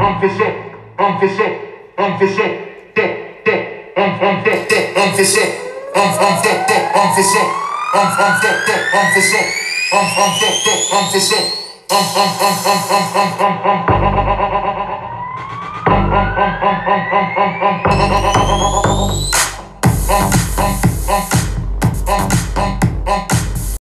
I'm for sure, I'm for sure, I'm for sure, duh, duh, I'm, I'm fucked up, I'm for sure, I'm, I'm fucked up, I'm for sure, I'm, I'm fucked up, I'm for sure, I'm, I'm fucked up, I'm